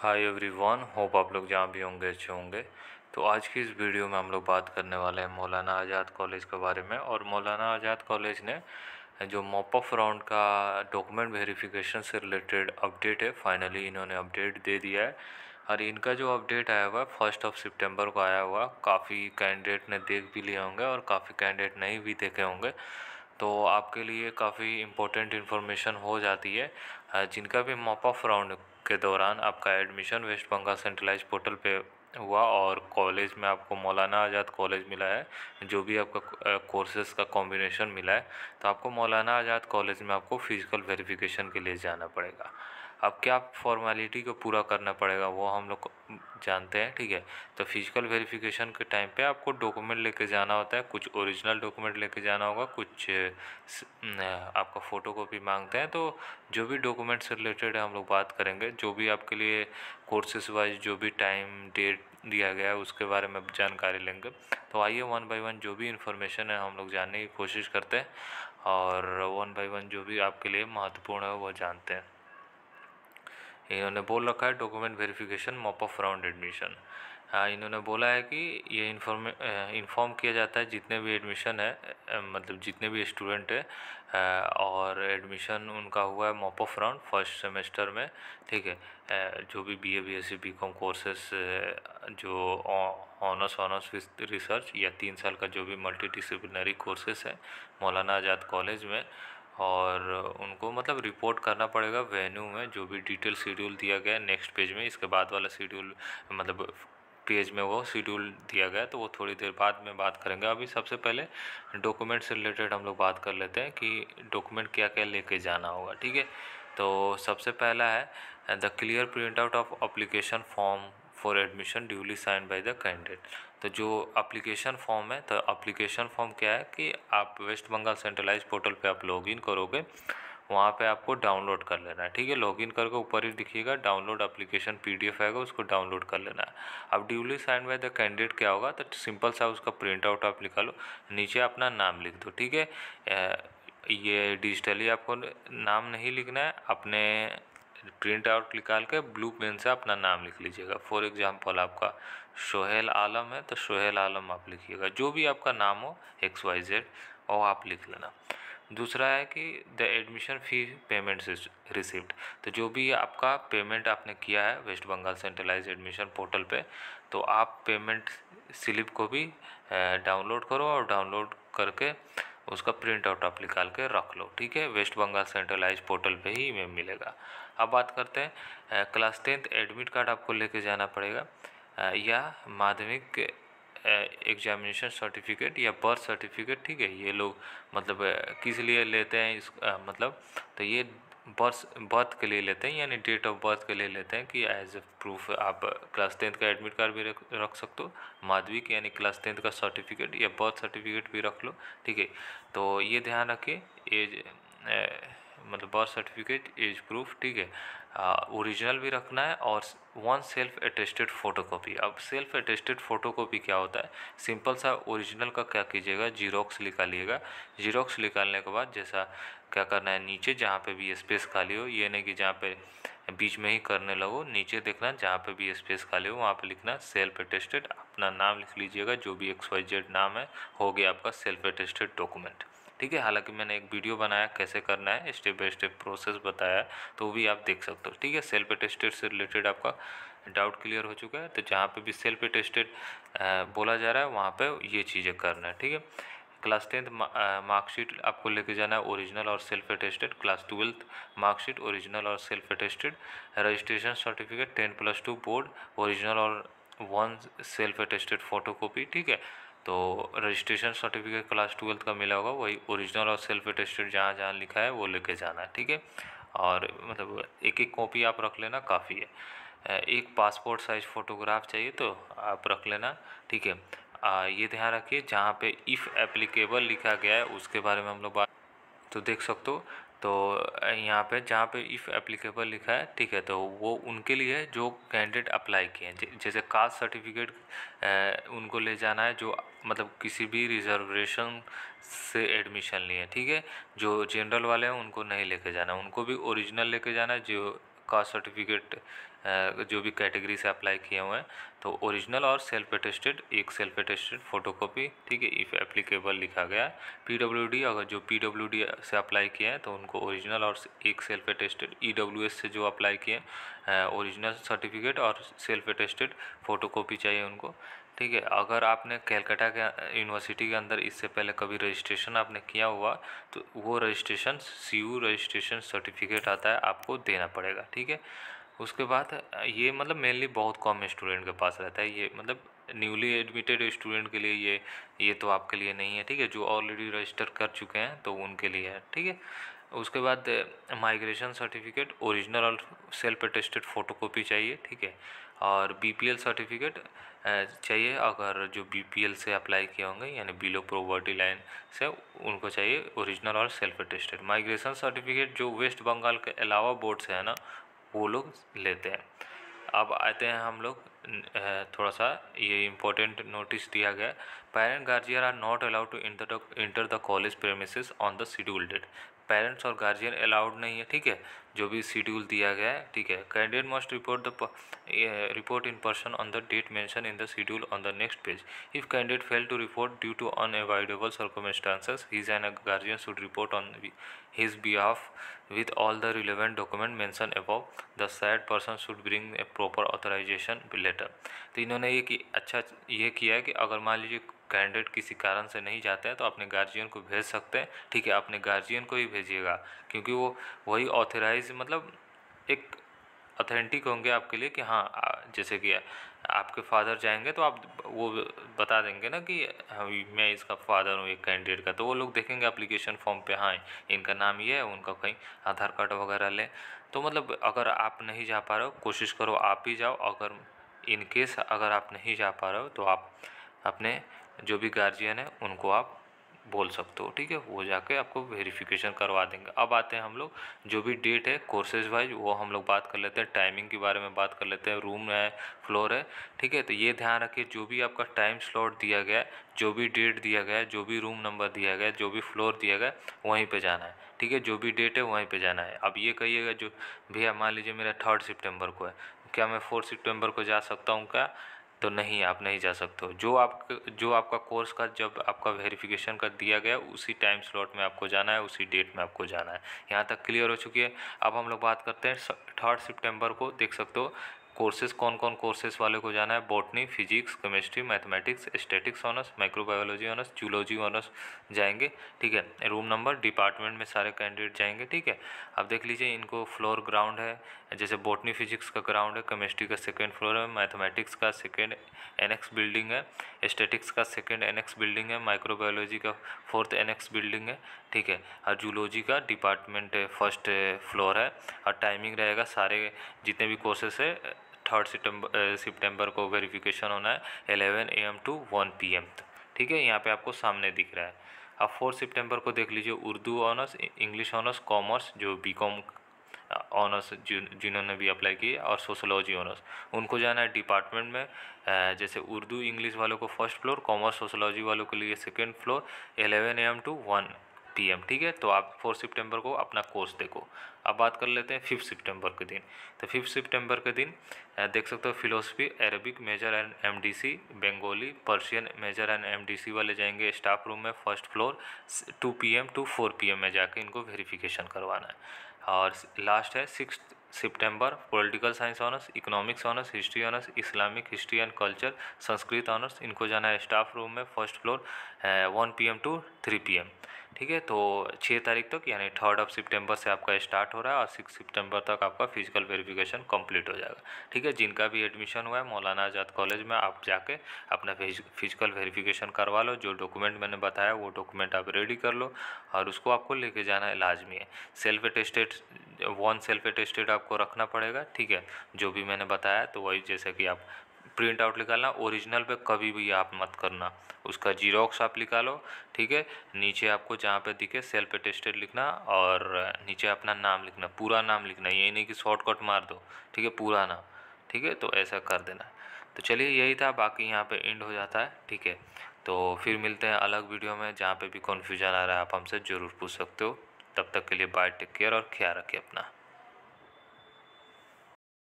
Hi everyone hope आप लोग जहाँ भी होंगे, अच्छे होंगे। तो आज की इस वीडियो में हम लोग बात करने वाले हैं मौलाना आज़ाद कॉलेज के बारे में और मौलाना आज़ाद कॉलेज ने जो मॉप ऑफ़ राउंड का डॉक्यूमेंट वेरिफिकेशन से रिलेटेड अपडेट है फाइनली इन्होंने अपडेट दे दिया है। और इनका जो अपडेट आया हुआ है फ़र्स्ट ऑफ़ सितंबर को आया हुआ, काफ़ी कैंडिडेट ने देख भी लिए होंगे और काफ़ी कैंडिडेट नहीं भी देखे होंगे। तो आपके लिए काफ़ी इम्पोर्टेंट इन्फॉर्मेशन हो जाती है। जिनका भी मॉप ऑफ़ राउंड के दौरान आपका admission West Bengal centralise portal पे हुआ और कॉलेज में आपको मौलाना आज़ाद कॉलेज मिला है, जो भी आपका कोर्सेज़ का कॉम्बिनेशन मिला है तो आपको मौलाना आज़ाद कॉलेज में आपको फ़िज़िकल वेरिफिकेशन के लिए जाना पड़ेगा। अब क्या फॉर्मेलिटी को पूरा करना पड़ेगा, वो हम लोग जानते हैं, ठीक है? तो फ़िज़िकल वेरिफिकेशन के टाइम पे आपको डॉक्यूमेंट लेके जाना होता है, कुछ ओरिजिनल डॉक्यूमेंट लेके जाना होगा, कुछ आपका फ़ोटो कॉपी मांगते हैं तो जो भी डॉक्यूमेंट से रिलेटेड हम लोग बात करेंगे। जो भी आपके लिए कोर्सेस वाइज जो भी टाइम डेट दिया गया है, उसके बारे में जानकारी लेंगे। तो आइए वन बाई वन जो भी इन्फॉर्मेशन है, हम लोग जानने की कोशिश करते हैं और वन बाई वन जो भी आपके लिए महत्वपूर्ण है, वो जानते हैं। इन्होंने बोल रखा है document verification mop of round admission हाँ इन्होंने बोला है कि ये इन्फॉर्म इन्फॉर्म किया जाता है जितने भी एडमिशन है मतलब जितने भी स्टूडेंट है और एडमिशन उनका हुआ है mop of round first semester में, ठीक है? जो भी B A B S C B com courses जो ऑनर्स ऑनर्स रिसर्च या तीन साल का जो भी मल्टी डिसिप्लिनरी कोर्सेस है, मौलाना आज़ाद कॉलेज में और उनको मतलब रिपोर्ट करना पड़ेगा वेन्यू में, जो भी डिटेल शेड्यूल दिया गया है नेक्स्ट पेज में, इसके बाद वाला शेड्यूल मतलब पेज में वो शेड्यूल दिया गया तो वो थोड़ी देर बाद में बात करेंगे। अभी सबसे पहले डॉक्यूमेंट से रिलेटेड हम लोग बात कर लेते हैं कि डॉक्यूमेंट क्या क्या लेके जाना होगा, ठीक है? तो सबसे पहला है the clear print out of application form for admission duly sign by the candidate तो जो अप्लीकेशन फॉर्म है तो अप्लीकेशन फॉर्म क्या है कि आप वेस्ट बंगाल सेंट्रलाइज पोर्टल पे आप लॉगिन करोगे, वहाँ पे आपको डाउनलोड कर लेना है, ठीक है? लॉगिन करके ऊपर ही दिखिएगा डाउनलोड एप्लीकेशन पीडीएफ आएगा, उसको डाउनलोड कर लेना है। अब duly sign by the candidate क्या होगा तो सिंपल सा उसका प्रिंट आउट आप निकालो नीचे अपना नाम लिख दो, ठीक है? ये डिजिटली आपको नाम नहीं लिखना है, अपने प्रिंट आउट निकाल के ब्लू पेन से अपना नाम लिख लीजिएगा। फॉर एग्जांपल आपका सोहेल आलम है तो सोहेल आलम आप लिखिएगा। जो भी आपका नाम हो एक्स वाई जेड वो आप लिख लेना। दूसरा है कि the admission fee payment receipt तो जो भी आपका पेमेंट आपने किया है West Bengal centralise admission portal पे तो आप पेमेंट स्लिप को भी डाउनलोड करो और डाउनलोड करके उसका प्रिंट आउट आप निकाल के रख लो। ठीक है? वेस्ट बंगाल सेंट्रलाइज पोर्टल पे ही में मिलेगा। अब बात करते हैं क्लास टेंथ एडमिट कार्ड आपको लेके जाना पड़ेगा या माध्यमिक एग्जामिनेशन सर्टिफिकेट या बर्थ सर्टिफिकेट ठीक है ये लोग मतलब किस लिए लेते हैं इस मतलब तो ये बर्थ बर्थ के लिए लेते हैं यानी डेट ऑफ़ बर्थ के लिए लेते हैं कि एज ए प्रूफ आप क्लास टेंथ का एडमिट कार्ड भी रख, रख सकते हो माध्यमिक यानी क्लास टेंथ का सर्टिफिकेट या बर्थ सर्टिफिकेट भी रख लो ठीक है। तो ये ध्यान रखिए एज मतलब बर्थ सर्टिफिकेट एज प्रूफ ठीक है? ओरिजिनल भी रखना है और वन सेल्फ अटेस्टेड फ़ोटोकॉपी अब सेल्फ अटेस्टेड फ़ोटोकॉपी क्या होता है? सिंपल सा ओरिजिनल का क्या कीजिएगा? जीरोक्स निकालिएगा। जीरोक्स निकालने के बाद जैसा क्या करना है? नीचे जहाँ पे भी स्पेस खाली हो, ये नहीं कि जहाँ पे बीच में ही करने लगो, नीचे देखना जहाँ पे भी स्पेस खाली हो, वहाँ पे लिखना सेल्फ अटेस्टेड अपना नाम लिख लीजिएगा, जो भी एक्स वाई जेड नाम है, हो गया आपका सेल्फ अटेस्टेड डॉक्यूमेंट ठीक है, हालाँकि मैंने एक वीडियो बनाया कैसे करना है, स्टेप बाय स्टेप प्रोसेस बताया तो वो भी आप देख सकते हो, ठीक है। सेल्फ अटेस्टेड से रिलेटेड आपका डाउट क्लियर हो चुका है तो जहाँ पे भी सेल्फ अटेस्टेड बोला जा रहा है, वहाँ पे ये चीज़ें करना है, ठीक है। क्लास टेंथ मार्कशीट आपको लेके जाना है ओरिजिनल और self attested, class twelfth marksheet original और self attested, registration certificate, ten plus two board, original और वन सेल्फ अटेस्टेड फोटोकॉपी, ठीक है। तो रजिस्ट्रेशन सर्टिफिकेट क्लास ट्वेल्थ का मिला होगा वही ओरिजिनल और सेल्फ अटेस्टेड जहाँ जहाँ लिखा है वो लेके जाना है ठीक है? और मतलब एक एक कॉपी आप रख लेना काफ़ी है। एक पासपोर्ट साइज़ फ़ोटोग्राफ चाहिए तो आप रख लेना ठीक है? आ, ये ध्यान रखिए जहाँ पे इफ़ एप्लीकेबल लिखा गया है उसके बारे में हम लोग बात तो देख सकते हो तो यहाँ पे जहाँ पे इफ़ एप्लीकेबल लिखा है, ठीक है तो वो उनके लिए जो कैंडिडेट अप्लाई किए हैं। जैसे कास्ट सर्टिफिकेट उनको ले जाना है जो मतलब किसी भी रिजर्वेशन से एडमिशन लिए ठीक है? जो जनरल वाले हैं, उनको नहीं लेके जाना। उनको भी ओरिजिनल लेके जाना है, जो कास्ट सर्टिफिकेट जो भी कैटेगरी से अप्लाई किए हुए हैं। तो ओरिजिनल और सेल्फ अटेस्टेड एक सेल्फ अटेस्टेड फोटोकॉपी ठीक है इफ़ एप्लीकेबल लिखा गया। है पीडब्ल्यूडी अगर जो पीडब्ल्यूडी से अप्लाई किए हैं तो उनको ओरिजिनल और एक सेल्फ अटेस्टेड ईडब्ल्यूएस से जो अप्लाई किए हैं ओरिजिनल सर्टिफिकेट और सेल्फ अटेस्टेड फोटोकॉपी चाहिए उनको, ठीक है। अगर आपने कैलकाटा के यूनिवर्सिटी के अंदर इससे पहले कभी रजिस्ट्रेशन आपने किया हुआ तो वो रजिस्ट्रेशन सीयू रजिस्ट्रेशन सर्टिफिकेट आता है, आपको देना पड़ेगा, ठीक है। उसके बाद ये मतलब मेनली बहुत कम स्टूडेंट के पास रहता है। ये मतलब न्यूली एडमिटेड स्टूडेंट के लिए ये ये तो आपके लिए नहीं है, ठीक है? जो ऑलरेडी रजिस्टर कर चुके हैं तो उनके लिए है, ठीक है? उसके बाद माइग्रेशन सर्टिफिकेट ओरिजिनल और सेल्फ अटेस्टेड फ़ोटोकॉपी चाहिए, ठीक है? और बीपीएल सर्टिफिकेट चाहिए। अगर जो बीपीएल से अप्लाई किए होंगे, यानी बिलो प्रोवर्टी लाइन से, उनको चाहिए ओरिजिनल और सेल्फ अटेस्टेड माइग्रेशन सर्टिफिकेट जो वेस्ट बंगाल के अलावा बोर्ड से है ना वो लोग लेते हैं। अब आते हैं हम लोग थोड़ा सा ये इम्पोर्टेंट नोटिस दिया गया। Parent guardian are not allowed to enter the enter the college premises on the schedule date parents और गार्जियन अलाउड नहीं है, ठीक है? जो भी शेड्यूल दिया गया है, ठीक है? Candidate must report the report in person on the date mention in the schedule on the next page if candidate fail to report due to unavoidable circumstances his and guardian should report on his behalf with all the relevant document mentioned above. The said person should bring a proper authorization letter. तो इन्होंने ये कि अच्छा ये किया है कि अगर मान लीजिए कैंडिडेट किसी कारण से नहीं जाते हैं तो अपने गार्जियन को भेज सकते हैं। ठीक है, अपने गार्जियन को ही भेजिएगा, क्योंकि वो, वही ऑथराइज मतलब एक ऑथेंटिक होंगे आपके लिए कि हाँ जैसे कि आपके फादर जाएँगे तो आप वो बता देंगे ना कि हाँ मैं इसका फादर हूँ, एक कैंडिडेट का। तो वो लोग देखेंगे एप्लीकेशन फॉर्म पे हाँ इनका नाम ये है, उनका कहीं आधार कार्ड वगैरह लें। तो मतलब अगर आप नहीं जा पा रहे हो, कोशिश करो आप ही जाओ। अगर इन केस अगर आप नहीं जा पा रहे हो तो आप अपने जो भी गार्जियन है, उनको आप बोल सकते हो, ठीक है? वो जाके आपको वेरिफिकेशन करवा देंगे। अब आते हैं हम लोग, जो भी डेट है कोर्सेज वाइज वो हम लोग बात कर लेते हैं टाइमिंग के बारे में बात कर लेते हैं रूम है फ्लोर है, ठीक है? तो ये ध्यान रखिए, जो भी आपका टाइम स्लॉट दिया गया जो भी डेट दिया गया है, जो भी रूम नंबर दिया गया जो भी फ्लोर दिया गया वहीं पर जाना है, ठीक है? जो भी डेट है, वहीं पर जाना है। अब ये कहिएगा जो, भैया मान लीजिए मेरा थर्ड सितंबर को है, क्या मैं फोर्थ सितंबर को जा सकता हूँ क्या? तो नहीं, आप नहीं जा सकते हो। जो आप जो आपका कोर्स का, जब आपका वेरिफिकेशन का दिया गया, उसी टाइम स्लॉट में आपको जाना है, उसी डेट में आपको जाना है। यहाँ तक क्लियर हो चुकी है। अब हम लोग बात करते हैं थर्ड सितंबर को, देख सकते हो। कोर्सेज कौन कौन कोर्सेज वाले को जाना है? Botany, physics, chemistry, mathematics statistics honours microbiology honours, zoology honours जाएँगे, ठीक है? रूम नंबर, डिपार्टमेंट में सारे कैंडिडेट जाएँगे, ठीक है? अब देख लीजिए, इनको फ्लोर ग्राउंड है, जैसे बॉटनी फिजिक्स का ग्राउंड है, केमिस्ट्री का सेकेंड फ्लोर है, मैथमेटिक्स का सेकेंड एनएक्स बिल्डिंग है स्टेटिक्स का सेकेंड एनएक्स बिल्डिंग है माइक्रोबायोलॉजी का फोर्थ एनएक्स बिल्डिंग है, ठीक है? और जूलॉजी का डिपार्टमेंट फ़र्स्ट फ्लोर है, और टाइमिंग रहेगा सारे जितने भी कोर्सेस है थर्ड सितंबर सितंबर को वेरिफिकेशन होना है eleven A M to one P M तक। ठीक है, यहाँ पे आपको सामने दिख रहा है। अब फोर्थ सितंबर को देख लीजिए, Urdu honours English honours commerce जो बी कॉम ऑनर्स जिन्होंने भी अप्लाई किए, और सोशोलॉजी ऑनर्स उनको जाना है डिपार्टमेंट में जैसे उर्दू इंग्लिश वालों को फ़र्स्ट फ्लोर कॉमर्स सोशोलॉजी वालों के लिए second floor eleven A M to one PM ठीक है? तो आप फोर्थ सितंबर को अपना कोर्स देखो। अब बात कर लेते हैं फिफ्थ सितंबर के दिन। तो फिफ्थ सितंबर के दिन देख सकते हो philosophy Arabic major and MDC Bengali Persian major and MDC वाले जाएँगे स्टाफ रूम में first floor two PM to four PM में जाके इनको वेरिफिकेशन करवाना है। और लास्ट है six September political science honours economics honours history honours Islamic history and culture Sanskrit honours इनको जाना है स्टाफ रूम में first floor one PM to three PM ठीक है तो छः तारीख तक, यानी थर्ड ऑफ़ सितंबर से आपका स्टार्ट हो रहा है और सिक्स सितंबर तक आपका फ़िज़िकल वेरिफिकेशन कंप्लीट हो जाएगा। ठीक है, जिनका भी एडमिशन हुआ है, मौलाना आज़ाद कॉलेज में आप जाके अपना फ़िज़िकल वेरिफिकेशन करवा लो, जो डॉक्यूमेंट मैंने बताया, वो डॉक्यूमेंट आप रेडी कर लो और उसको आपको लेके जाना लाजमी है self attested one self attested आपको रखना पड़ेगा, ठीक है, जो भी मैंने बताया तो वही जैसे कि आप प्रिंट आउट निकालना ओरिजिनल पे कभी भी आप मत करना। उसका जीरोक्स आप निकालो, ठीक है? नीचे आपको जहाँ पे दिखे सेल्फ अटेस्टेड लिखना और नीचे अपना नाम लिखना, पूरा नाम लिखना, ये नहीं कि शॉर्टकट मार दो, ठीक है? पूरा नाम, ठीक है? तो ऐसा कर देना। तो चलिए, यही था, बाकी यहाँ पे एंड हो जाता है, ठीक है? तो फिर मिलते हैं अलग वीडियो में, जहाँ पे भी कन्फ्यूज़न आ रहा है, आप हमसे ज़रूर पूछ सकते हो। तब तक के लिए बाय टेक केयर और ख्याल रखिए अपना।